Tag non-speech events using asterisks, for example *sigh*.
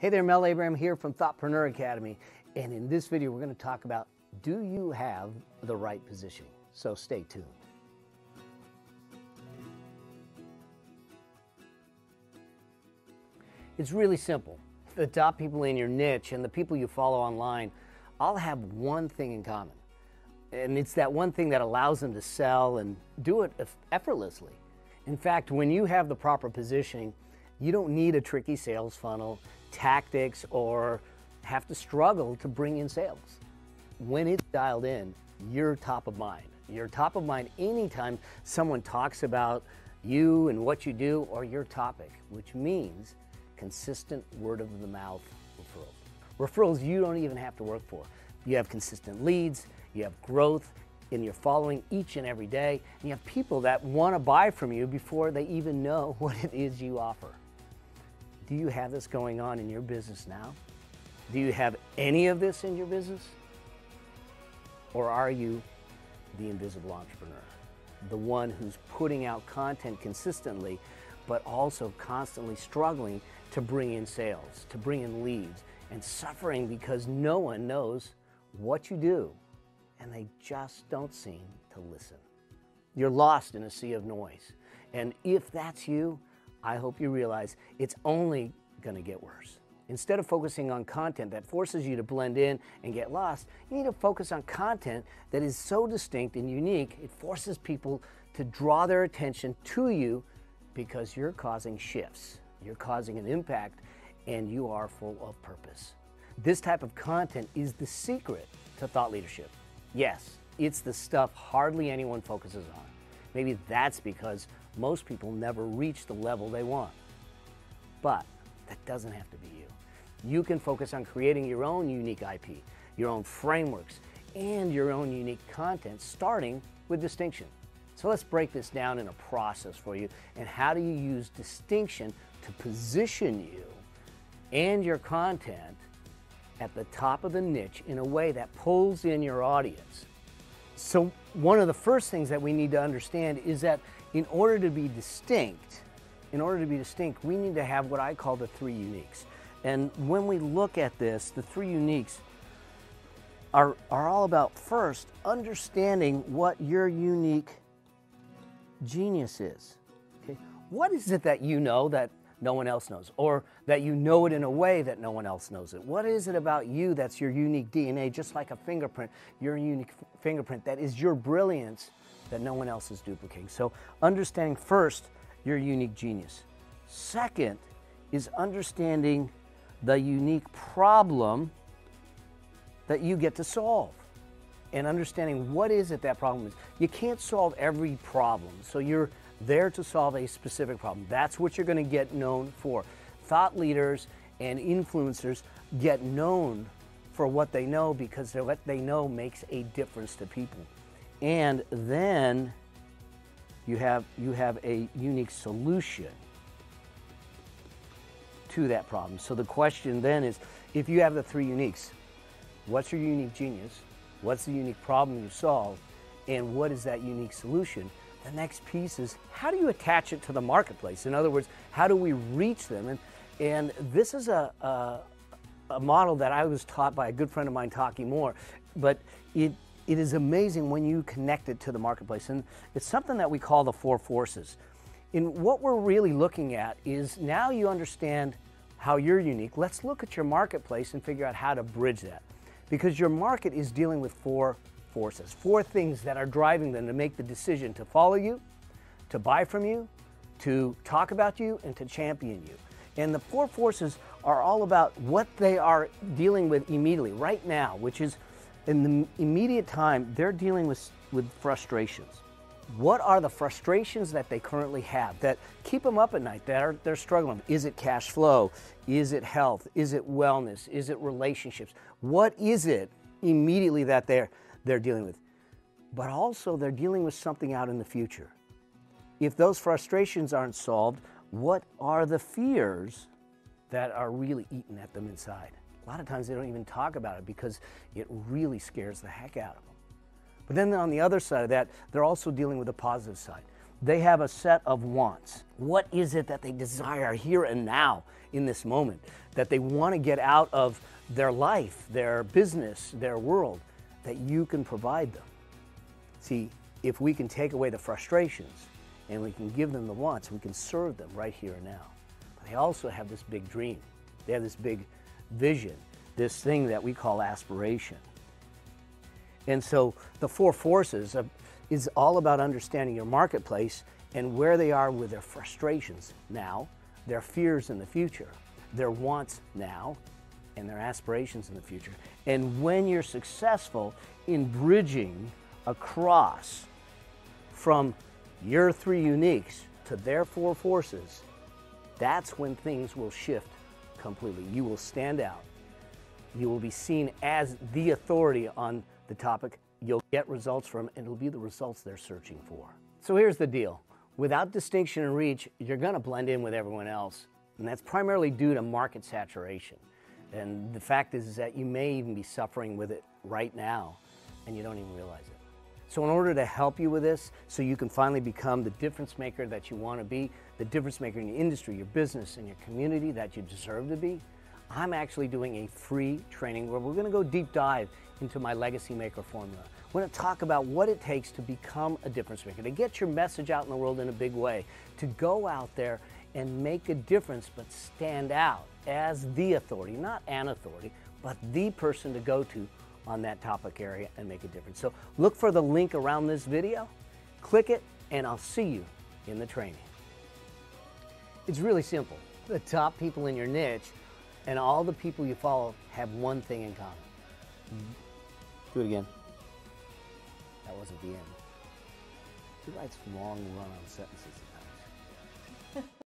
Hey there, Mel Abraham here from Thoughtpreneur Academy. And in this video, we're going to talk about do you have the right positioning? So stay tuned. It's really simple. The top people in your niche and the people you follow online all have one thing in common. And it's that one thing that allows them to sell and do it effortlessly. In fact, when you have the proper positioning, you don't need a tricky sales funnel, tactics, or have to struggle to bring in sales. When it's dialed in, you're top of mind. You're top of mind anytime someone talks about you and what you do or your topic, which means consistent word of the mouth referrals. Referrals you don't even have to work for. You have consistent leads, you have growth in your following each and every day, and you have people that want to buy from you before they even know *laughs* what it is you offer. Do you have this going on in your business now? Do you have any of this in your business? Or are you the invisible entrepreneur? The one who's putting out content consistently, but also constantly struggling to bring in sales, to bring in leads, and suffering because no one knows what you do and they just don't seem to listen. You're lost in a sea of noise. And if that's you, I hope you realize it's only going to get worse. Instead of focusing on content that forces you to blend in and get lost, you need to focus on content that is so distinct and unique, it forces people to draw their attention to you because you're causing shifts, you're causing an impact, and you are full of purpose. This type of content is the secret to thought leadership. Yes, it's the stuff hardly anyone focuses on. Maybe that's because most people never reach the level they want. But that doesn't have to be you. You can focus on creating your own unique IP, your own frameworks, and your own unique content, starting with distinction. So let's break this down in a process for you. And how do you use distinction to position you and your content at the top of the niche in a way that pulls in your audience? So, one of the first things that we need to understand is that in order to be distinct, in order to be distinct, we need to have what I call the three uniques. And when we look at this, the three uniques are, are all about first understanding what your unique genius is. Okay? What is it that you know that no one else knows, or that you know it in a way that no one else knows it? What is it about you that's your unique DNA, just like a fingerprint, your unique fingerprint that is your brilliance that no one else is duplicating? So, understanding first your unique genius. Second is understanding the unique problem that you get to solve and understanding what is it that problem is. You can't solve every problem, so you're there to solve a specific problem. That's what you're going to get known for. Thought leaders and influencers get known for what they know because what they know makes a difference to people. And then you have, you have a unique solution to that problem. So the question then is if you have the three uniques, what's your unique genius? What's the unique problem you solve? And what is that unique solution? The next piece is how do you attach it to the marketplace? In other words, how do we reach them? And, and this is a, a, a model that I was taught by a good friend of mine, Taki Moore, but it, it is amazing when you connect it to the marketplace. And it's something that we call the four forces. And what we're really looking at is now you understand how you're unique. Let's look at your marketplace and figure out how to bridge that. Because your market is dealing with four forces, four things that are driving them to make the decision to follow you, to buy from you, to talk about you, and to champion you. And the four forces are all about what they are dealing with immediately, right now, which is in the immediate time, they're dealing with, with frustrations. What are the frustrations that they currently have that keep them up at night, that are, they're struggling? Is it cash flow? Is it health? Is it wellness? Is it relationships? What is it immediately that they're, they're dealing with? But also, they're dealing with something out in the future. If those frustrations aren't solved, what are the fears that are really eating at them inside? A lot of times they don't even talk about it because it really scares the heck out of them. But then on the other side of that, they're also dealing with the positive side. they have a set of wants. What is it that they desire here and now in this moment that they want to get out of their life, their business, their world that you can provide them? See, if we can take away the frustrations and we can give them the wants, we can serve them right here and now. But they also have this big dream. They have this big vision, this thing that we call aspiration. And so the four forces is all about understanding your marketplace and where they are with their frustrations now, their fears in the future, their wants now, and their aspirations in the future. And when you're successful in bridging across from your three uniques to their four forces, that's when things will shift completely. You will stand out. You will be seen as the authority on the topic. You'll get results from, and it'll be the results they're searching for. So here's the deal without distinction and reach, you're going to blend in with everyone else. And that's primarily due to market saturation. And the fact is, is that you may even be suffering with it right now, and you don't even realize it. So, in order to help you with this, so you can finally become the difference maker that you want to be, the difference maker in your industry, your business, and your community that you deserve to be, I'm actually doing a free training where we're going to go deep dive into my Legacy Maker formula. We're going to talk about what it takes to become a difference maker, to get your message out in the world in a big way, to go out there and make a difference, but stand out as the authority, not an authority, but the person to go to on that topic area and make a difference. So look for the link around this video, click it, and I'll see you in the training. It's really simple. The top people in your niche and all the people you follow have one thing in common. Do it again. That wasn't the end. He writes long run on sentences.